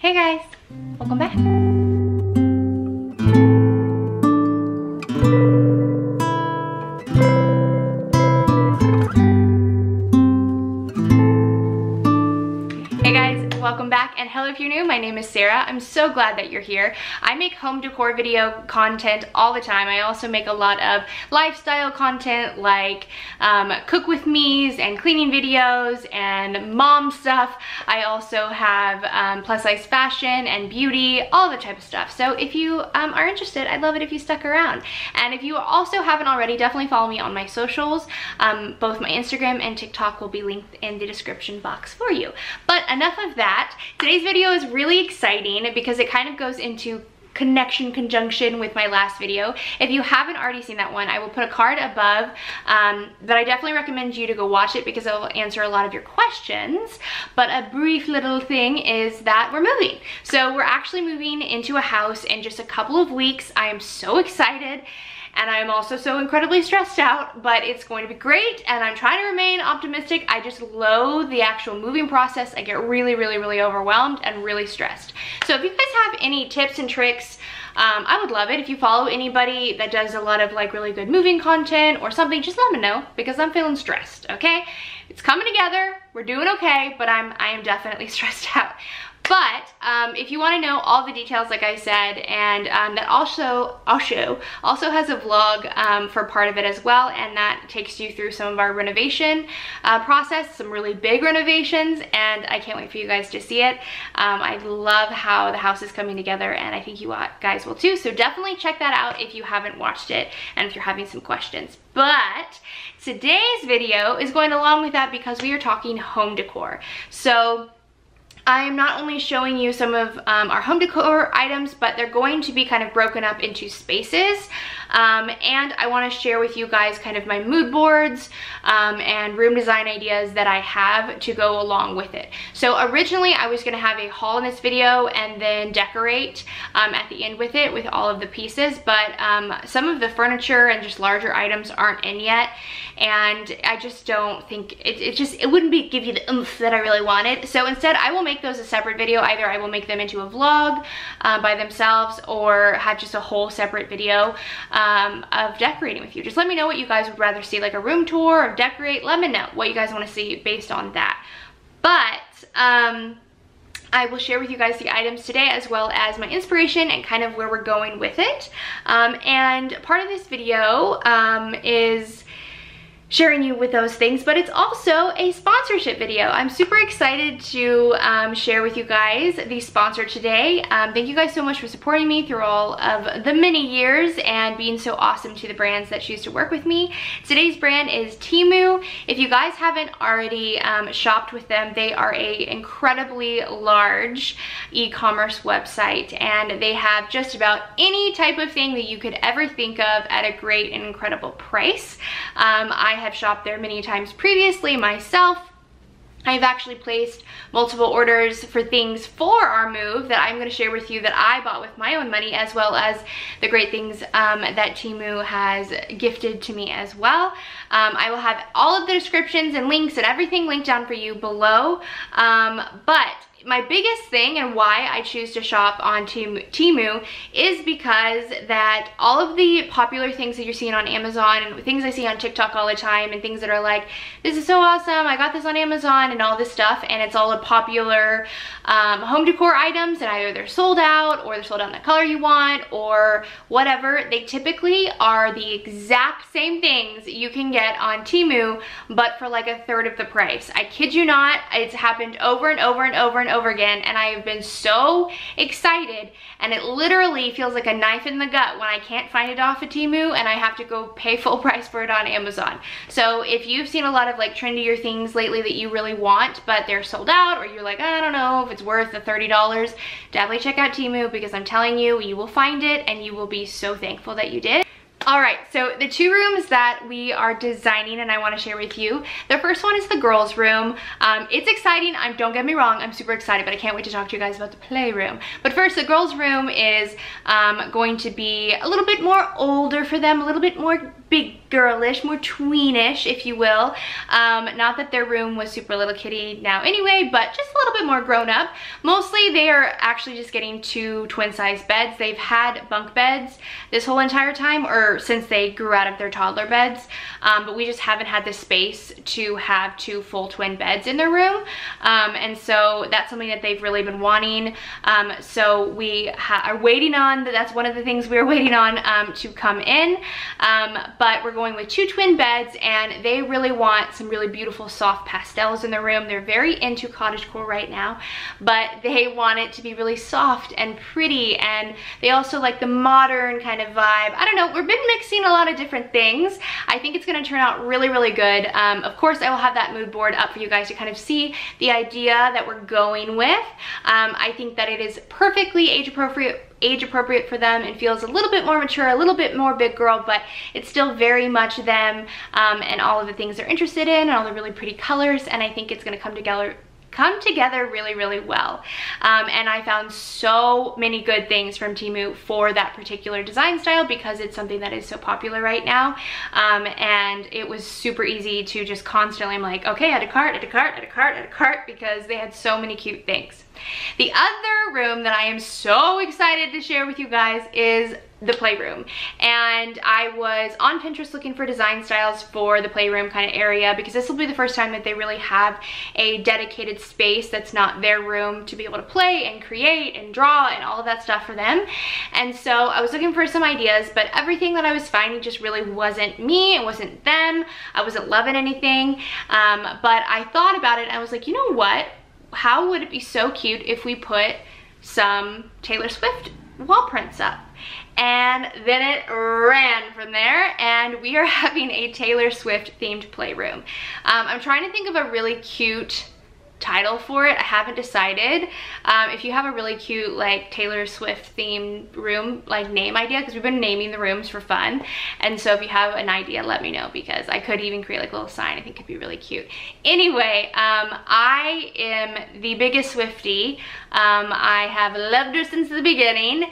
Hey guys, welcome back. If you're new, my name is Sarah. I'm so glad that you're here. I make home decor video content all the time. I also make a lot of lifestyle content like um, cook with me's and cleaning videos and mom stuff. I also have um, plus size fashion and beauty, all the type of stuff. So if you um, are interested, I'd love it if you stuck around. And if you also haven't already, definitely follow me on my socials. Um, both my Instagram and TikTok will be linked in the description box for you. But enough of that. Today's video is really exciting because it kind of goes into connection conjunction with my last video. If you haven't already seen that one, I will put a card above, um, but I definitely recommend you to go watch it because it will answer a lot of your questions. But a brief little thing is that we're moving. So we're actually moving into a house in just a couple of weeks. I am so excited and I'm also so incredibly stressed out, but it's going to be great and I'm trying to remain optimistic. I just loathe the actual moving process. I get really, really, really overwhelmed and really stressed. So if you guys have any tips and tricks, um, I would love it if you follow anybody that does a lot of like really good moving content or something, just let me know because I'm feeling stressed, okay? It's coming together, we're doing okay, but I'm, I am definitely stressed out. But um, if you want to know all the details, like I said, and um, that also also also has a vlog um, for part of it as well, and that takes you through some of our renovation uh, process, some really big renovations, and I can't wait for you guys to see it. Um, I love how the house is coming together, and I think you guys will too. So definitely check that out if you haven't watched it, and if you're having some questions. But today's video is going along with that because we are talking home decor. So I am not only showing you some of um, our home decor items, but they're going to be kind of broken up into spaces. Um, and I want to share with you guys kind of my mood boards um, and room design ideas that I have to go along with it. So originally I was going to have a haul in this video and then decorate um, at the end with it with all of the pieces, but um, some of the furniture and just larger items aren't in yet. And I just don't think, it, it just, it wouldn't be give you the oomph that I really wanted. So instead I will make those a separate video. Either I will make them into a vlog uh, by themselves or have just a whole separate video um, of decorating with you. Just let me know what you guys would rather see, like a room tour or decorate. Let me know what you guys want to see based on that. But, um, I will share with you guys the items today as well as my inspiration and kind of where we're going with it. Um, and part of this video um, is sharing you with those things, but it's also a sponsorship video. I'm super excited to um, share with you guys the sponsor today. Um, thank you guys so much for supporting me through all of the many years and being so awesome to the brands that choose to work with me. Today's brand is Temu. If you guys haven't already um, shopped with them, they are a incredibly large e-commerce website and they have just about any type of thing that you could ever think of at a great and incredible price. Um, I have shopped there many times previously myself. I've actually placed multiple orders for things for our move that I'm going to share with you that I bought with my own money as well as the great things um, that Temu has gifted to me as well. Um, I will have all of the descriptions and links and everything linked down for you below. Um, but my biggest thing and why I choose to shop on Temu is because that all of the popular things that you're seeing on Amazon and things I see on TikTok all the time and things that are like, this is so awesome, I got this on Amazon and all this stuff and it's all a popular um, home decor items and either they're sold out or they're sold out in the color you want or whatever. They typically are the exact same things you can get on Temu but for like a third of the price. I kid you not, it's happened over and over and over and over again and I have been so excited and it literally feels like a knife in the gut when I can't find it off of Temu and I have to go pay full price for it on Amazon. So if you've seen a lot of like trendier things lately that you really want but they're sold out or you're like I don't know if it's worth the $30 definitely check out Temu because I'm telling you you will find it and you will be so thankful that you did. All right, so the two rooms that we are designing and I wanna share with you, the first one is the girls' room. Um, it's exciting, I'm, don't get me wrong, I'm super excited, but I can't wait to talk to you guys about the playroom. But first, the girls' room is um, going to be a little bit more older for them, a little bit more big girlish, more tweenish, if you will. Um, not that their room was super little kitty now anyway, but just a little bit more grown up. Mostly they are actually just getting two twin size beds. They've had bunk beds this whole entire time or since they grew out of their toddler beds, um, but we just haven't had the space to have two full twin beds in their room. Um, and so that's something that they've really been wanting. Um, so we are waiting on, that's one of the things we are waiting on um, to come in. But we're going with two twin beds and they really want some really beautiful soft pastels in the room. They're very into cottagecore right now, but they want it to be really soft and pretty and they also like the modern kind of vibe. I don't know, we've been mixing a lot of different things. I think it's gonna turn out really, really good. Um, of course, I will have that mood board up for you guys to kind of see the idea that we're going with. Um, I think that it is perfectly age appropriate age appropriate for them and feels a little bit more mature, a little bit more big girl, but it's still very much them um, and all of the things they're interested in and all the really pretty colors. And I think it's gonna come together come together really, really well. Um, and I found so many good things from Temu for that particular design style because it's something that is so popular right now. Um, and it was super easy to just constantly, I'm like, okay, add a cart, add a cart, add a cart, add a cart, because they had so many cute things. The other room that I am so excited to share with you guys is the playroom. And I was on Pinterest looking for design styles for the playroom kind of area because this will be the first time that they really have a dedicated space that's not their room to be able to play and create and draw and all of that stuff for them. And so I was looking for some ideas but everything that I was finding just really wasn't me it wasn't them I wasn't loving anything. Um, but I thought about it and I was like you know what? How would it be so cute if we put some Taylor Swift wall prints up? And then it ran from there and we are having a Taylor Swift themed playroom. Um, I'm trying to think of a really cute title for it. I haven't decided. Um, if you have a really cute like Taylor Swift themed room like name idea because we've been naming the rooms for fun and so if you have an idea let me know because I could even create like a little sign I think could be really cute. Anyway um, I am the biggest Swiftie. Um, I have loved her since the beginning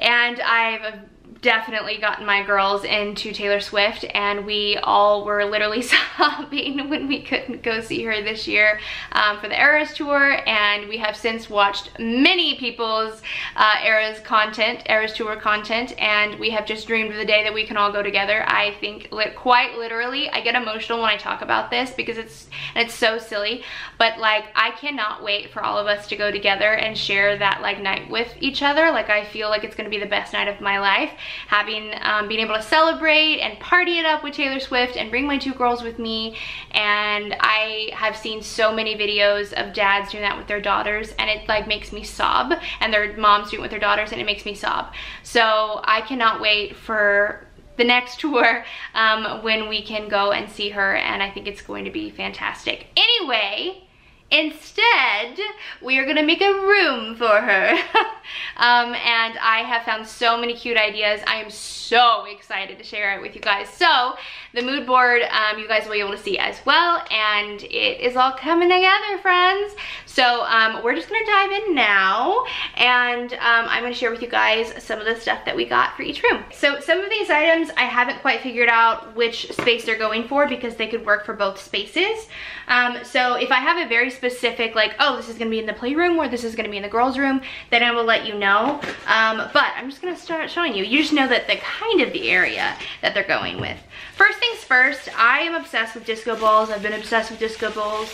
and I've definitely gotten my girls into Taylor Swift and we all were literally sobbing when we couldn't go see her this year um, for the Eras tour and we have since watched many people's uh, Eras content, Eras tour content and we have just dreamed of the day that we can all go together. I think li quite literally, I get emotional when I talk about this because it's, it's so silly, but like I cannot wait for all of us to go together and share that like night with each other. Like I feel like it's gonna be the best night of my life having um, being able to celebrate and party it up with Taylor Swift and bring my two girls with me and I have seen so many videos of dads doing that with their daughters and it like makes me sob and their moms doing it with their daughters and it makes me sob so I cannot wait for the next tour um, when we can go and see her and I think it's going to be fantastic. Anyway, Instead, we are gonna make a room for her. um, and I have found so many cute ideas. I am so excited to share it with you guys. So the mood board, um, you guys will be able to see as well. And it is all coming together, friends. So um, we're just gonna dive in now. And um, I'm gonna share with you guys some of the stuff that we got for each room. So some of these items, I haven't quite figured out which space they're going for because they could work for both spaces. Um, so if I have a very specific like, oh, this is gonna be in the playroom or this is gonna be in the girls room, then I will let you know. Um, but I'm just gonna start showing you. You just know that the kind of the area that they're going with. First things first, I am obsessed with disco balls. I've been obsessed with disco balls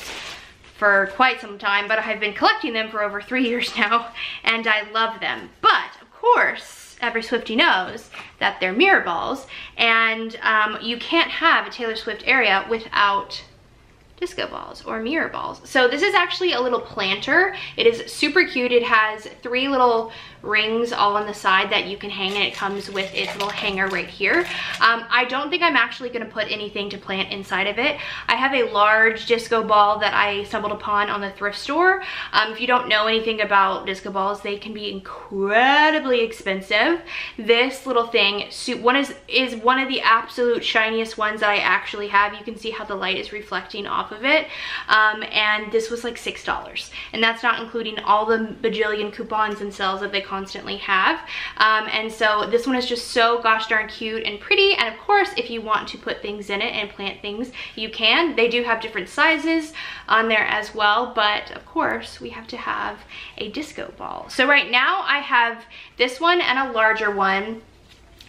for quite some time, but I've been collecting them for over three years now, and I love them. But, of course, every Swiftie knows that they're mirror balls, and um, you can't have a Taylor Swift area without disco balls or mirror balls. So this is actually a little planter. It is super cute. It has three little rings all on the side that you can hang and it comes with its little hanger right here. Um, I don't think I'm actually gonna put anything to plant inside of it. I have a large disco ball that I stumbled upon on the thrift store. Um, if you don't know anything about disco balls, they can be incredibly expensive. This little thing one is, is one of the absolute shiniest ones that I actually have. You can see how the light is reflecting off off of it. Um, and this was like $6. And that's not including all the bajillion coupons and sales that they constantly have. Um, and so this one is just so gosh darn cute and pretty. And of course, if you want to put things in it and plant things, you can. They do have different sizes on there as well. But of course, we have to have a disco ball. So right now I have this one and a larger one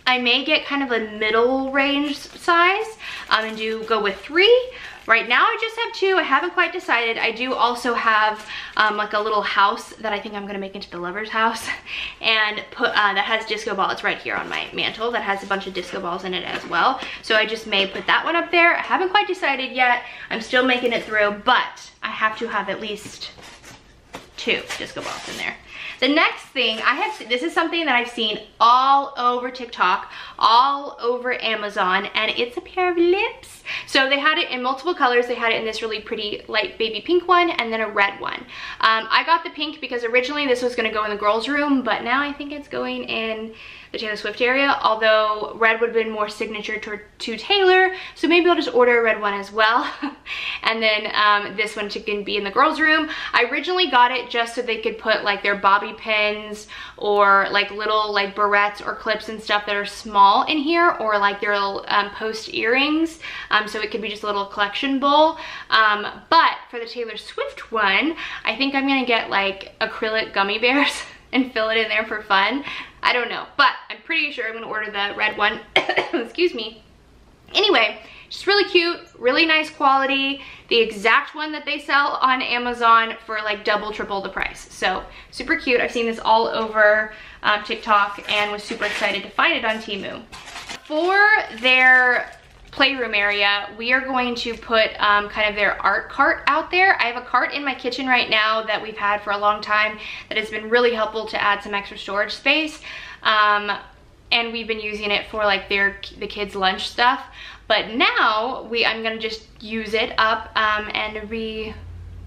I may get kind of a middle range size um, and do go with three. Right now I just have two, I haven't quite decided. I do also have um, like a little house that I think I'm gonna make into the lover's house and put uh, that has disco ball. It's right here on my mantle that has a bunch of disco balls in it as well. So I just may put that one up there. I haven't quite decided yet. I'm still making it through, but I have to have at least two disco balls in there. The next thing I have, this is something that I've seen all over TikTok, all over Amazon, and it's a pair of lips. So they had it in multiple colors. They had it in this really pretty light baby pink one and then a red one. Um, I got the pink because originally this was gonna go in the girls room, but now I think it's going in the Taylor Swift area, although red would have been more signature to, to Taylor, so maybe I'll just order a red one as well. and then um, this one can be in the girls' room. I originally got it just so they could put like their bobby pins or like little like barrettes or clips and stuff that are small in here or like their um, post earrings. Um, so it could be just a little collection bowl. Um, but for the Taylor Swift one, I think I'm gonna get like acrylic gummy bears and fill it in there for fun. I don't know, but I'm pretty sure I'm gonna order the red one. Excuse me. Anyway, just really cute, really nice quality. The exact one that they sell on Amazon for like double, triple the price. So super cute. I've seen this all over um, TikTok and was super excited to find it on Temu. For their playroom area, we are going to put um, kind of their art cart out there. I have a cart in my kitchen right now that we've had for a long time that has been really helpful to add some extra storage space. Um, and we've been using it for like their the kids lunch stuff. But now we I'm gonna just use it up um, and re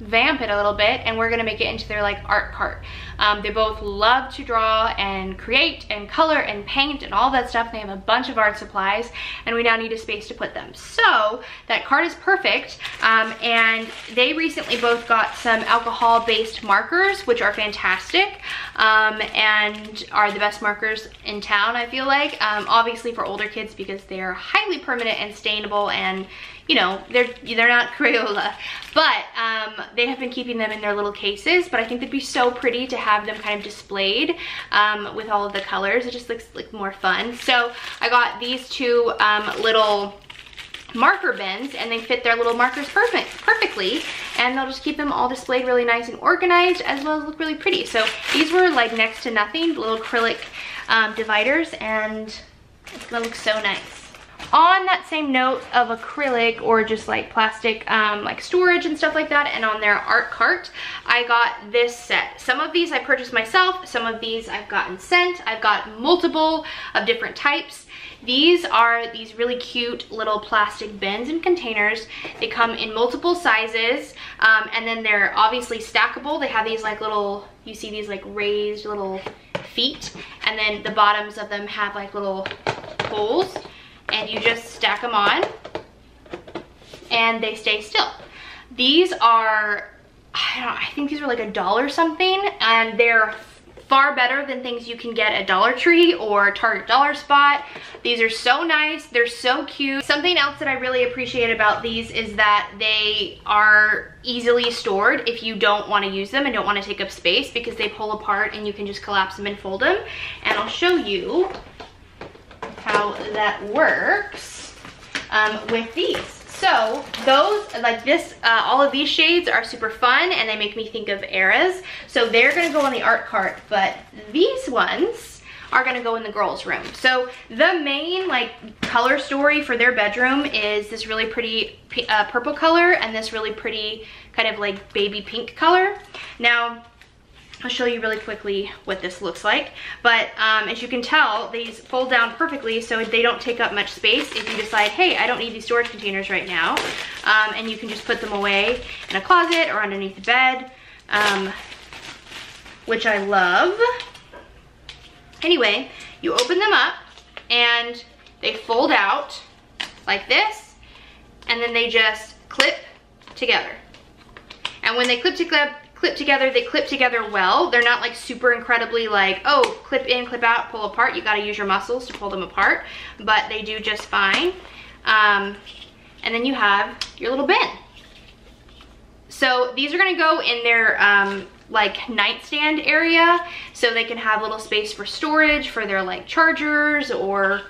vamp it a little bit and we're gonna make it into their like art cart. Um, they both love to draw and create and color and paint and all that stuff. They have a bunch of art supplies and we now need a space to put them. So that cart is perfect um, and they recently both got some alcohol based markers which are fantastic um, and are the best markers in town I feel like. Um, obviously for older kids because they're highly permanent and stainable and you know, they're they're not Crayola, but um, they have been keeping them in their little cases, but I think they'd be so pretty to have them kind of displayed um, with all of the colors. It just looks like more fun. So I got these two um, little marker bins and they fit their little markers perfect perfectly and they'll just keep them all displayed really nice and organized as well as look really pretty so these were like next to nothing little acrylic um, dividers and it looks so nice on that same note of acrylic or just like plastic um, like storage and stuff like that and on their art cart I got this set. Some of these I purchased myself some of these I've gotten sent. I've got multiple of different types. These are these really cute little plastic bins and containers. They come in multiple sizes um, and then they're obviously stackable. They have these like little you see these like raised little feet and then the bottoms of them have like little holes and you just stack them on and they stay still. These are, I know, I think these are like a dollar something and they're far better than things you can get at Dollar Tree or Target Dollar Spot. These are so nice, they're so cute. Something else that I really appreciate about these is that they are easily stored if you don't want to use them and don't want to take up space because they pull apart and you can just collapse them and fold them. And I'll show you how that works um, with these. So those, like this, uh, all of these shades are super fun and they make me think of eras. So they're gonna go on the art cart, but these ones are gonna go in the girls' room. So the main like color story for their bedroom is this really pretty uh, purple color and this really pretty kind of like baby pink color. Now, I'll show you really quickly what this looks like. But um, as you can tell, these fold down perfectly so they don't take up much space if you decide, hey, I don't need these storage containers right now. Um, and you can just put them away in a closet or underneath the bed, um, which I love. Anyway, you open them up and they fold out like this. And then they just clip together. And when they clip to clip, clip together, they clip together well. They're not like super incredibly like, oh, clip in, clip out, pull apart. You gotta use your muscles to pull them apart, but they do just fine. Um, and then you have your little bin. So these are gonna go in their um, like nightstand area so they can have little space for storage for their like chargers or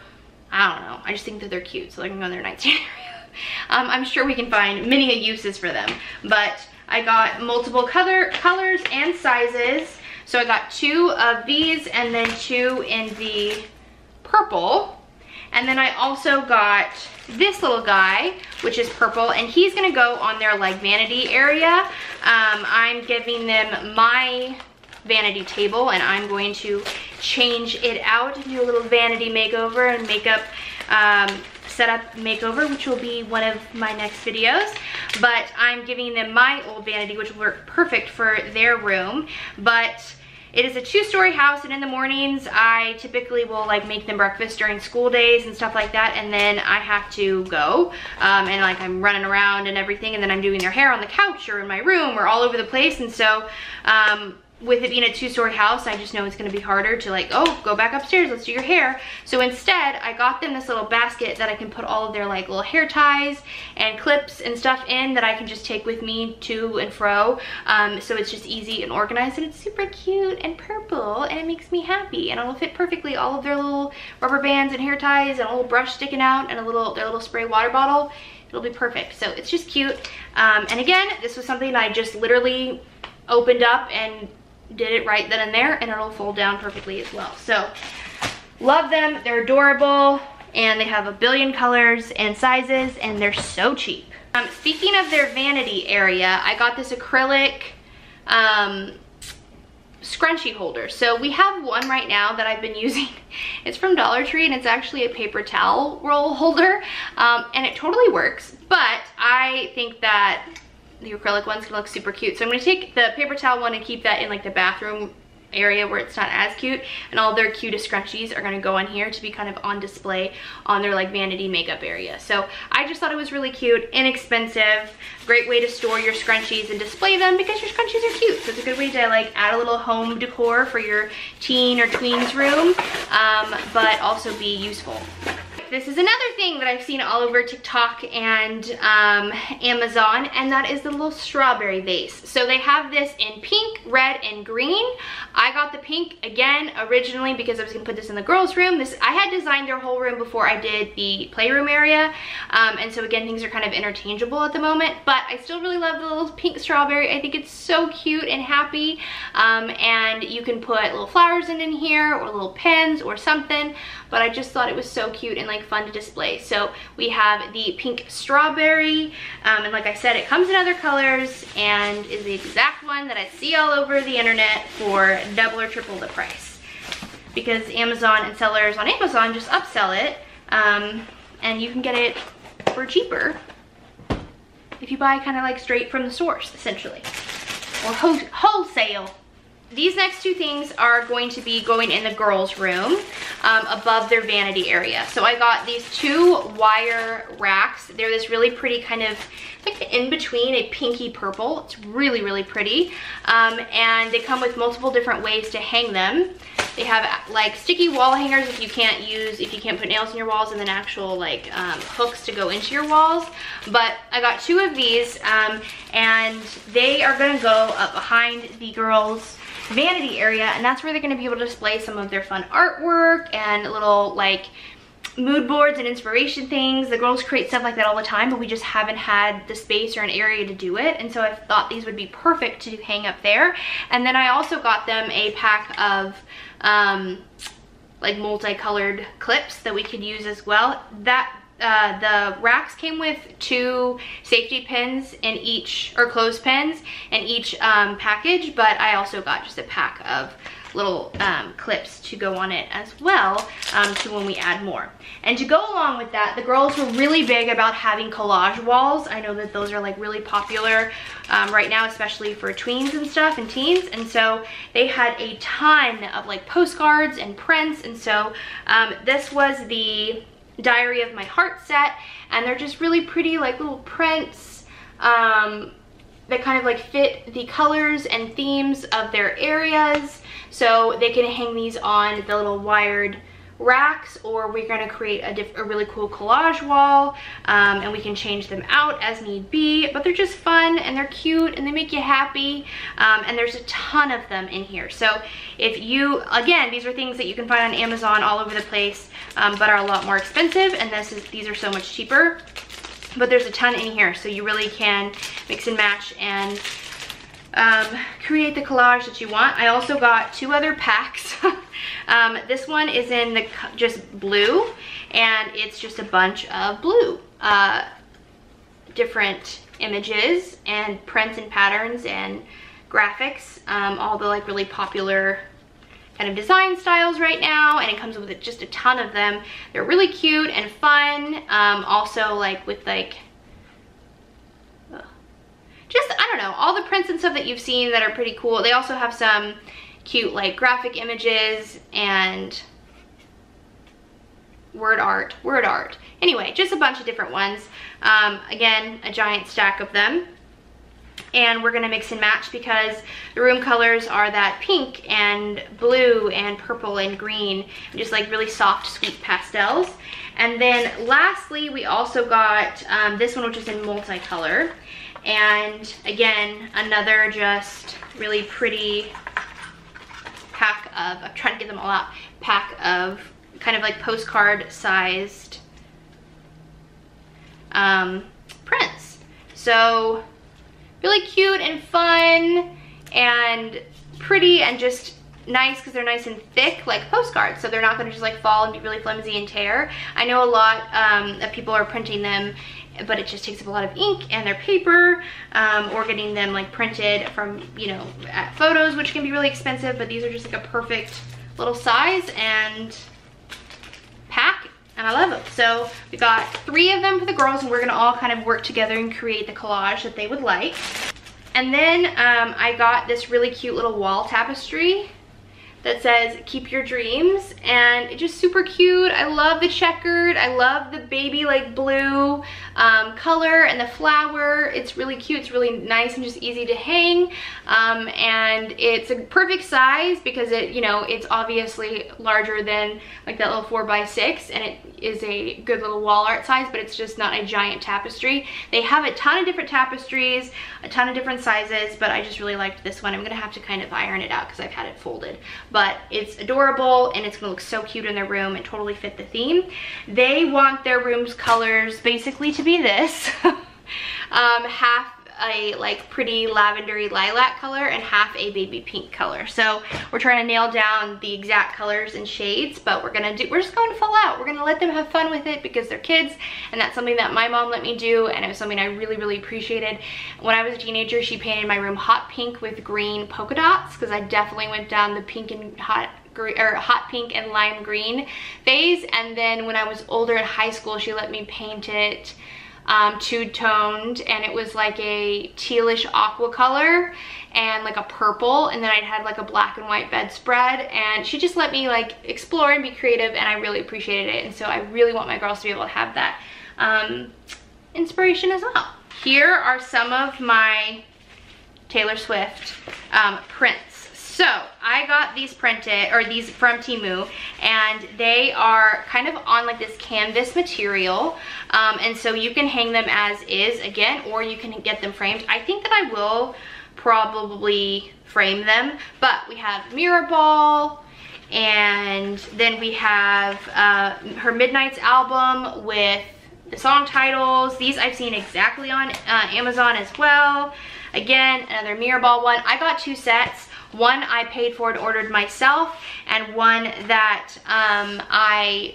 I don't know. I just think that they're cute so they can go in their nightstand area. Um, I'm sure we can find many uses for them, but I got multiple color colors and sizes. So I got two of these and then two in the purple. And then I also got this little guy, which is purple, and he's gonna go on their like vanity area. Um, I'm giving them my vanity table and I'm going to change it out do a little vanity makeover and makeup um, setup makeover, which will be one of my next videos. But I'm giving them my old vanity, which will work perfect for their room. But it is a two-story house and in the mornings I typically will like make them breakfast during school days and stuff like that and then I have to go um, and like I'm running around and everything and then I'm doing their hair on the couch or in my room or all over the place and so um, with it being a two-story house, I just know it's gonna be harder to like, oh, go back upstairs, let's do your hair. So instead, I got them this little basket that I can put all of their like little hair ties and clips and stuff in that I can just take with me to and fro. Um, so it's just easy and organized and it's super cute and purple and it makes me happy and it'll fit perfectly all of their little rubber bands and hair ties and a little brush sticking out and a little, their little spray water bottle. It'll be perfect. So it's just cute. Um, and again, this was something I just literally opened up and did it right then and there and it'll fold down perfectly as well. So love them, they're adorable and they have a billion colors and sizes and they're so cheap. Um, speaking of their vanity area, I got this acrylic um, scrunchie holder. So we have one right now that I've been using. It's from Dollar Tree and it's actually a paper towel roll holder um, and it totally works. But I think that the acrylic one's gonna look super cute. So I'm gonna take the paper towel one and keep that in like the bathroom area where it's not as cute and all their cutest scrunchies are gonna go on here to be kind of on display on their like vanity makeup area. So I just thought it was really cute, inexpensive, great way to store your scrunchies and display them because your scrunchies are cute. So it's a good way to like add a little home decor for your teen or tweens room, um, but also be useful this is another thing that I've seen all over TikTok and um, Amazon, and that is the little strawberry vase. So they have this in pink, red, and green. I got the pink, again, originally because I was gonna put this in the girls' room. This I had designed their whole room before I did the playroom area, um, and so again, things are kind of interchangeable at the moment, but I still really love the little pink strawberry. I think it's so cute and happy, um, and you can put little flowers in, in here, or little pens, or something, but I just thought it was so cute and like fun to display. So we have the pink strawberry, um, and like I said, it comes in other colors and is the exact one that I see all over the internet for double or triple the price. Because Amazon and sellers on Amazon just upsell it, um, and you can get it for cheaper if you buy kind of like straight from the source, essentially. Or wholesale these next two things are going to be going in the girls' room um, above their vanity area. So I got these two wire racks. They're this really pretty kind of like in between a pinky purple. It's really, really pretty. Um, and they come with multiple different ways to hang them. They have like sticky wall hangers if you can't use, if you can't put nails in your walls and then actual like um, hooks to go into your walls. But I got two of these um, and they are gonna go up behind the girls' vanity area and that's where they're going to be able to display some of their fun artwork and little like mood boards and inspiration things. The girls create stuff like that all the time, but we just haven't had the space or an area to do it. And so I thought these would be perfect to hang up there. And then I also got them a pack of um, like multicolored clips that we could use as well. That uh, the racks came with two safety pins in each, or clothespins in each um, package, but I also got just a pack of little um, clips to go on it as well um, to when we add more. And to go along with that, the girls were really big about having collage walls. I know that those are like really popular um, right now, especially for tweens and stuff and teens. And so they had a ton of like postcards and prints. And so um, this was the Diary of My Heart set and they're just really pretty like little prints um, that kind of like fit the colors and themes of their areas. So they can hang these on the little wired racks or we're going to create a, a, really cool collage wall um, and we can change them out as need be. But they're just fun and they're cute and they make you happy um, and there's a ton of them in here. So if you again these are things that you can find on Amazon all over the place um, but are a lot more expensive and this is these are so much cheaper but there's a ton in here so you really can mix and match and um, create the collage that you want. I also got two other packs. um, this one is in the just blue and it's just a bunch of blue uh, different images and prints and patterns and graphics. Um, all the like really popular kind of design styles right now and it comes with just a ton of them. They're really cute and fun. Um, also like with like just, I don't know, all the prints and stuff that you've seen that are pretty cool. They also have some cute like graphic images and word art, word art. Anyway, just a bunch of different ones. Um, again, a giant stack of them. And we're gonna mix and match because the room colors are that pink and blue and purple and green, just like really soft, sweet pastels. And then lastly, we also got um, this one, which is in multicolor. And again, another just really pretty pack of, I'm trying to get them all out, pack of kind of like postcard sized um, prints. So really cute and fun and pretty and just nice because they're nice and thick like postcards so they're not going to just like fall and be really flimsy and tear. I know a lot um, of people are printing them but it just takes up a lot of ink and their paper um, or getting them like printed from, you know, at photos, which can be really expensive, but these are just like a perfect little size and and I love them. So we got three of them for the girls and we're gonna all kind of work together and create the collage that they would like. And then um, I got this really cute little wall tapestry that says keep your dreams and it's just super cute. I love the checkered i love the baby like blue um, color and the flower. It's really cute it's really nice and just easy to hang um, and it's a perfect size because it you know it's obviously larger than like that little four by six and it is a good little wall art size but it's just not a giant tapestry. They have a ton of different tapestries a ton of different sizes but i just really liked this one. I'm gonna have to kind of iron it out because i've had it folded but it's adorable and it's gonna look so cute in their room and totally fit the theme. They want their room's colors basically to be this. um, half a like pretty lavendery lilac color and half a baby pink color. So we're trying to nail down the exact colors and shades, but we're gonna do, we're just going full out. We're gonna let them have fun with it because they're kids and that's something that my mom let me do and it was something I really, really appreciated. When I was a teenager, she painted my room hot pink with green polka dots because I definitely went down the pink and hot green or hot pink and lime green phase and then when I was older in high school she let me paint it um, two-toned and it was like a tealish aqua color and like a purple and then I'd had like a black and white bedspread and she just let me like explore and be creative and I really appreciated it and so I really want my girls to be able to have that um, inspiration as well. Here are some of my Taylor Swift um, prints so I got these printed, or these from Temu, and they are kind of on like this canvas material. Um, and so you can hang them as is again, or you can get them framed. I think that I will probably frame them, but we have Mirror Ball, and then we have uh, her Midnights album with the song titles. These I've seen exactly on uh, Amazon as well. Again, another Mirror Ball one. I got two sets. One I paid for and ordered myself, and one that um, I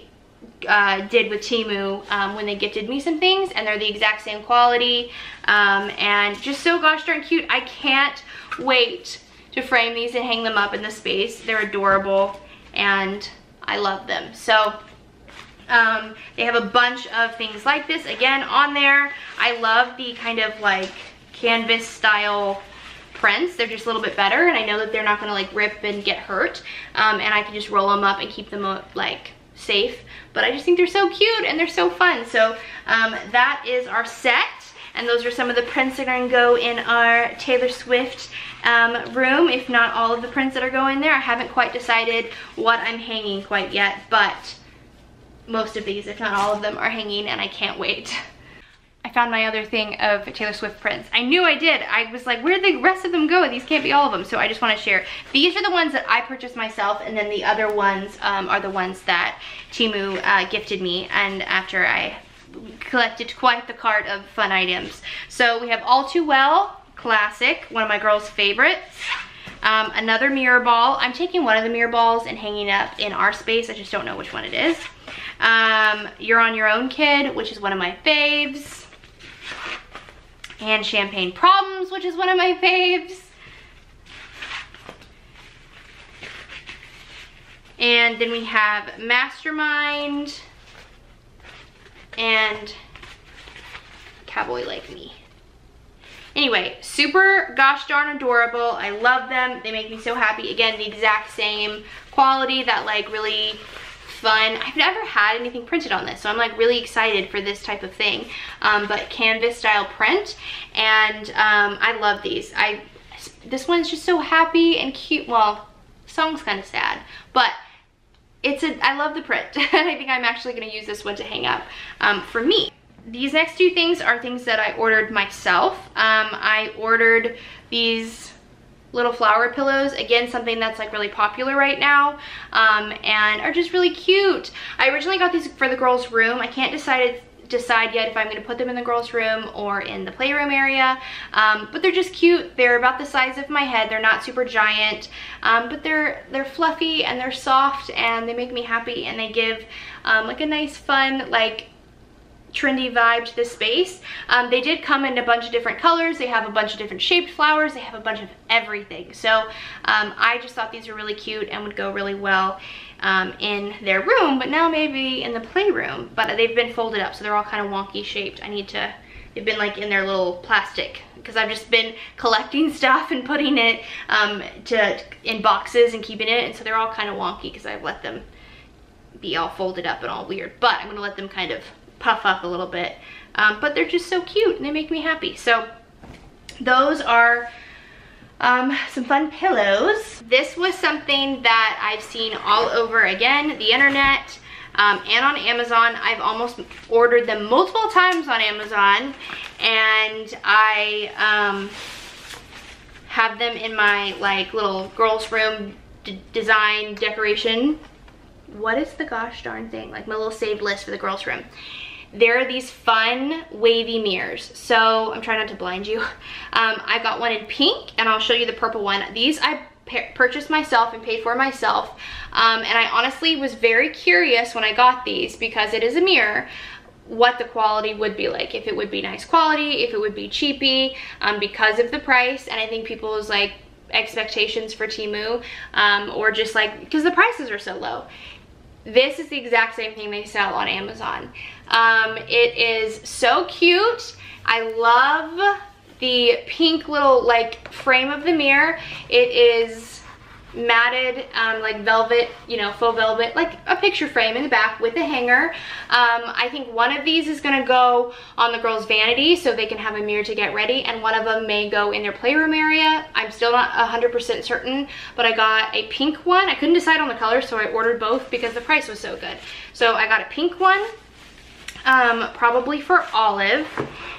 uh, did with Temu um, when they gifted me some things, and they're the exact same quality, um, and just so gosh darn cute. I can't wait to frame these and hang them up in the space. They're adorable, and I love them. So um, they have a bunch of things like this, again, on there. I love the kind of like canvas style prints. They're just a little bit better and I know that they're not gonna like rip and get hurt. Um, and I can just roll them up and keep them uh, like safe. But I just think they're so cute and they're so fun. So um, that is our set. And those are some of the prints that are gonna go in our Taylor Swift um, room, if not all of the prints that are going there. I haven't quite decided what I'm hanging quite yet, but most of these, if not all of them, are hanging and I can't wait. I found my other thing of Taylor Swift prints. I knew I did. I was like, where did the rest of them go? These can't be all of them. So I just want to share. These are the ones that I purchased myself and then the other ones um, are the ones that Temu uh, gifted me and after I collected quite the cart of fun items. So we have All Too Well, classic, one of my girls' favorites. Um, another mirror ball. I'm taking one of the mirror balls and hanging up in our space. I just don't know which one it is. Um, You're on Your Own Kid, which is one of my faves. And Champagne Problems, which is one of my faves. And then we have Mastermind and Cowboy Like Me. Anyway, super gosh darn adorable. I love them. They make me so happy. Again, the exact same quality, that like really fun. I've never had anything printed on this, so I'm like really excited for this type of thing. Um, but canvas style print, and um, I love these. I This one's just so happy and cute. Well, song's kind of sad, but it's a, I love the print. I think I'm actually gonna use this one to hang up um, for me. These next two things are things that I ordered myself. Um, I ordered these little flower pillows. Again, something that's like really popular right now um, and are just really cute. I originally got these for the girls' room. I can't decide decide yet if I'm going to put them in the girls' room or in the playroom area. Um, but they're just cute. They're about the size of my head. They're not super giant, um, but they're they're fluffy and they're soft and they make me happy and they give um, like a nice fun like trendy vibe to the space. Um, they did come in a bunch of different colors. They have a bunch of different shaped flowers. They have a bunch of everything. So um, I just thought these were really cute and would go really well um, in their room, but now maybe in the playroom. But they've been folded up, so they're all kind of wonky shaped. I need to, they've been like in their little plastic because I've just been collecting stuff and putting it um, to in boxes and keeping it. And so they're all kind of wonky because I've let them be all folded up and all weird. But I'm gonna let them kind of puff up a little bit. Um, but they're just so cute and they make me happy. So those are um, some fun pillows. This was something that I've seen all over again, the internet um, and on Amazon. I've almost ordered them multiple times on Amazon and I um, have them in my like little girls room design decoration. What is the gosh darn thing? Like my little saved list for the girls room there are these fun wavy mirrors. So I'm trying not to blind you. Um, I got one in pink and I'll show you the purple one. These I purchased myself and paid for myself. Um, and I honestly was very curious when I got these because it is a mirror what the quality would be like. If it would be nice quality, if it would be cheapy um, because of the price. And I think people's like expectations for Temu um, or just like because the prices are so low. This is the exact same thing they sell on Amazon. Um, it is so cute. I love the pink little like frame of the mirror. It is matted um, like velvet, you know, faux velvet, like a picture frame in the back with a hanger. Um, I think one of these is gonna go on the girls' vanity so they can have a mirror to get ready and one of them may go in their playroom area. I'm still not 100% certain, but I got a pink one. I couldn't decide on the color so I ordered both because the price was so good. So I got a pink one, um, probably for Olive.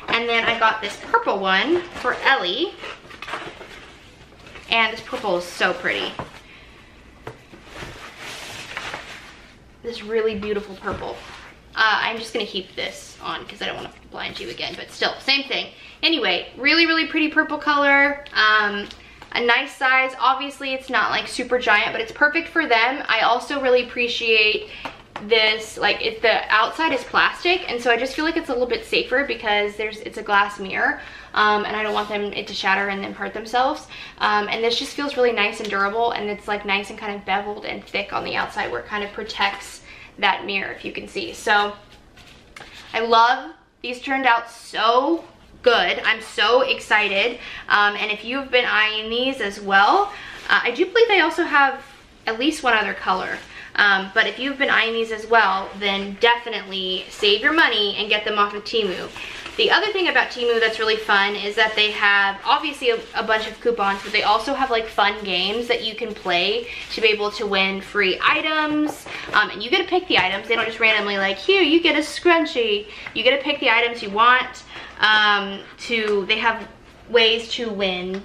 And then I got this purple one for Ellie. And this purple is so pretty. This really beautiful purple. Uh, I'm just gonna keep this on because I don't wanna blind you again, but still, same thing. Anyway, really, really pretty purple color. Um, a nice size. Obviously, it's not like super giant, but it's perfect for them. I also really appreciate this like if the outside is plastic and so I just feel like it's a little bit safer because there's it's a glass mirror um, and I don't want them it to shatter and then hurt themselves. Um, and this just feels really nice and durable and it's like nice and kind of beveled and thick on the outside where it kind of protects that mirror if you can see. So I love these turned out so good. I'm so excited. Um, and if you've been eyeing these as well uh, I do believe they also have at least one other color um, but if you've been eyeing these as well, then definitely save your money and get them off of Temu. The other thing about Temu that's really fun is that they have obviously a, a bunch of coupons, but they also have like fun games that you can play to be able to win free items. Um, and you get to pick the items. They don't just randomly like, here, you get a scrunchie. You get to pick the items you want. Um, to They have ways to win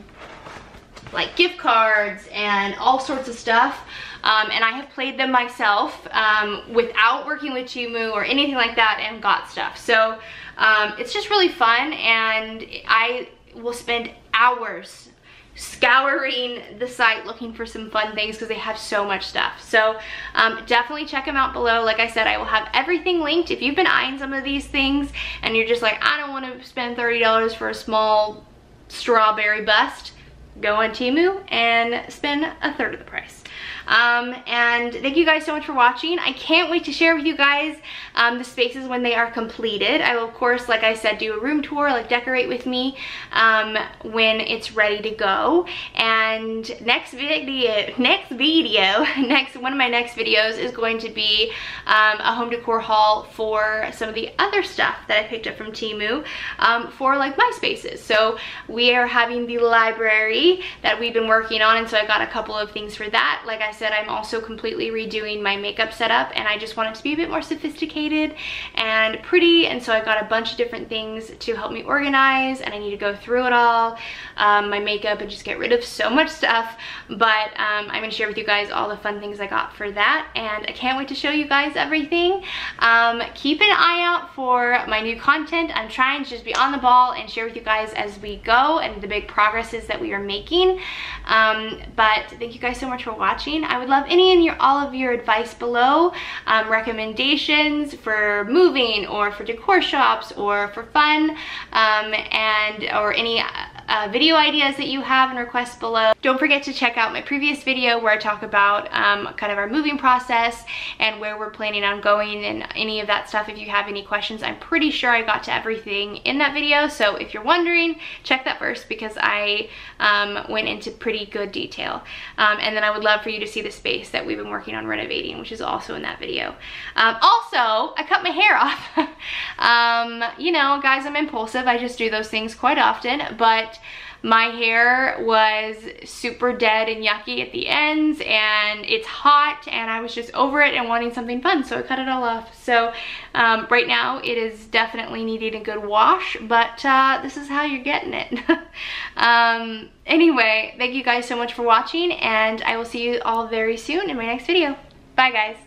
like gift cards and all sorts of stuff. Um, and I have played them myself um, without working with Temu or anything like that and got stuff. So um, it's just really fun and I will spend hours scouring the site looking for some fun things because they have so much stuff. So um, definitely check them out below. Like I said, I will have everything linked. If you've been eyeing some of these things and you're just like, I don't want to spend $30 for a small strawberry bust, go on Temu and spend a third of the price. Um, and thank you guys so much for watching. I can't wait to share with you guys um, the spaces when they are completed. I will, of course, like I said, do a room tour, like decorate with me um, when it's ready to go. And next video, next video, next one of my next videos is going to be um, a home decor haul for some of the other stuff that I picked up from Temu um, for like my spaces. So we are having the library that we've been working on, and so I got a couple of things for that. Like I I said, I'm also completely redoing my makeup setup and I just want it to be a bit more sophisticated and pretty. And so I got a bunch of different things to help me organize and I need to go through it all, um, my makeup and just get rid of so much stuff. But um, I'm gonna share with you guys all the fun things I got for that. And I can't wait to show you guys everything. Um, keep an eye out for my new content. I'm trying to just be on the ball and share with you guys as we go and the big progresses that we are making. Um, but thank you guys so much for watching. I would love any and your all of your advice below, um, recommendations for moving or for decor shops or for fun um, and or any uh, video ideas that you have and requests below. Don't forget to check out my previous video where I talk about um, kind of our moving process and where we're planning on going and any of that stuff if you have any questions. I'm pretty sure I got to everything in that video so if you're wondering check that first because I um, went into pretty good detail um, and then I would love for you to see the space that we've been working on renovating which is also in that video. Um, also I cut my hair off. Um, you know guys I'm impulsive I just do those things quite often but my hair was super dead and yucky at the ends and it's hot and I was just over it and wanting something fun so I cut it all off. So um, right now it is definitely needing a good wash but uh, this is how you're getting it. um, anyway, thank you guys so much for watching and I will see you all very soon in my next video. Bye guys.